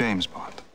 James Bond.